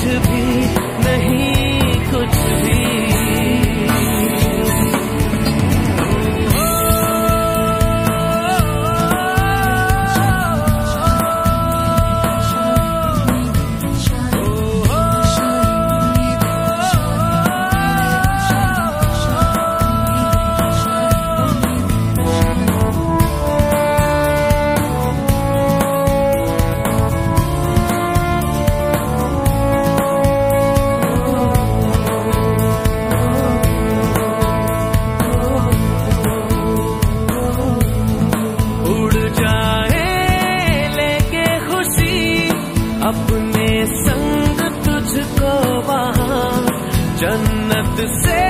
to be अपने संग तुझको वहाँ जन्नत से